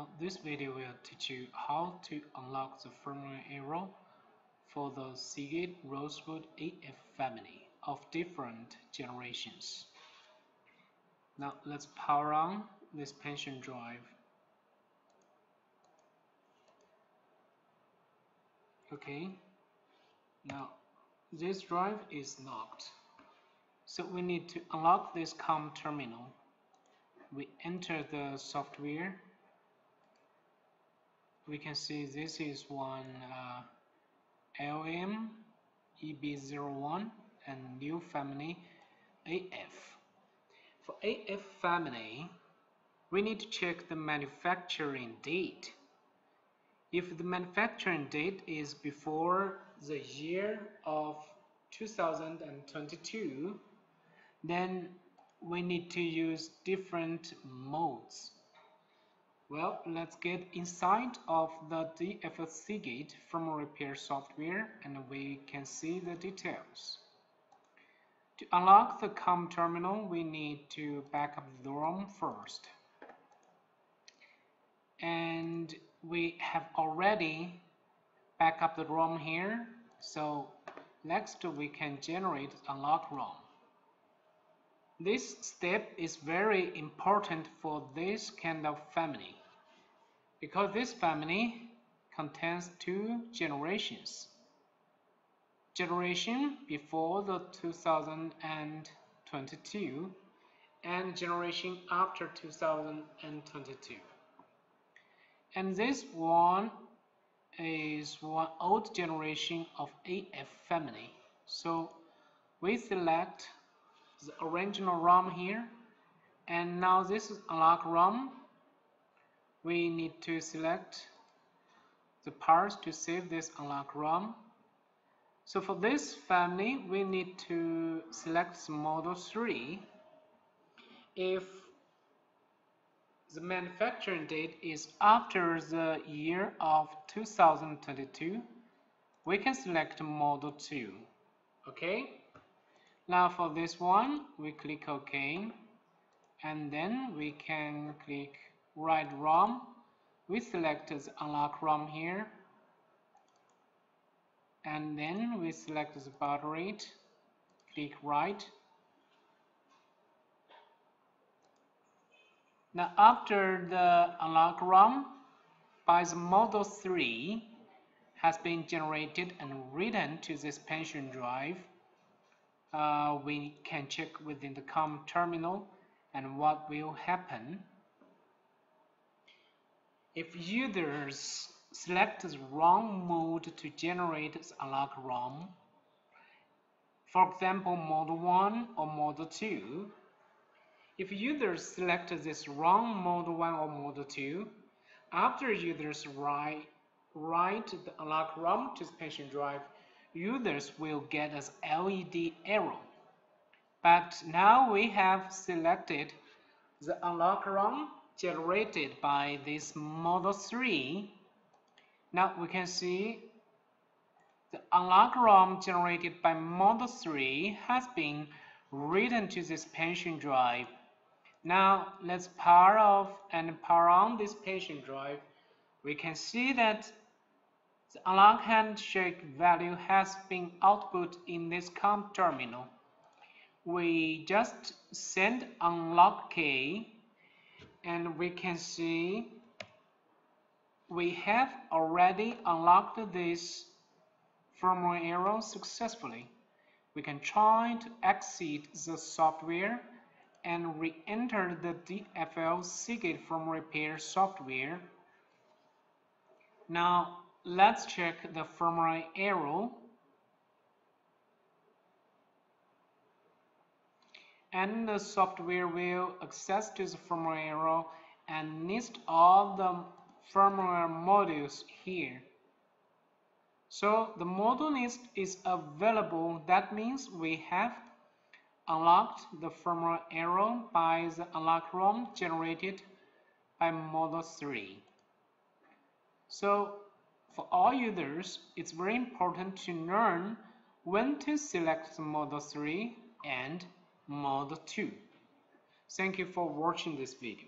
Now this video will teach you how to unlock the firmware area for the Seagate Rosewood AF family of different generations. Now let's power on this patient drive. Okay, now this drive is locked. So we need to unlock this COM terminal. We enter the software we can see this is one uh, LM EB01 and new family AF. For AF family, we need to check the manufacturing date. If the manufacturing date is before the year of 2022, then we need to use different modes. Well, let's get inside of the DFL Seagate firmware repair software and we can see the details. To unlock the COM terminal, we need to back up the ROM first. And we have already back up the ROM here, so next we can generate unlock ROM. This step is very important for this kind of family because this family contains two generations. Generation before the 2022 and generation after 2022. And this one is one old generation of AF family. So we select the original ROM here and now this is unlock ROM we need to select the parts to save this unlock ROM. So for this family, we need to select model 3. If the manufacturing date is after the year of 2022, we can select model 2. Okay? Now for this one, we click OK. And then we can click write ROM. We select the unlock ROM here. And then we select the baud rate. Click write. Now after the unlock ROM, by the model 3 has been generated and written to this patient drive, uh, we can check within the COM terminal and what will happen if users select the wrong mode to generate the unlock ROM, for example mode 1 or mode 2, if users select this wrong mode 1 or mode 2, after users write, write the unlock ROM to the patient drive, users will get an LED error. But now we have selected the unlock ROM generated by this model 3 now we can see the unlock ROM generated by model 3 has been written to this patient drive. Now let's power off and power on this patient drive. We can see that the unlock handshake value has been output in this COM terminal. We just send unlock key and we can see we have already unlocked this firmware area successfully. We can try to exit the software and re-enter the DFL Seagate firmware repair software. Now let's check the firmware area and the software will access to the firmware and list all the firmware modules here. So the module list is available. That means we have unlocked the firmware area by the unlock ROM generated by model 3. So for all users, it's very important to learn when to select the model 3 and Model 2. Thank you for watching this video.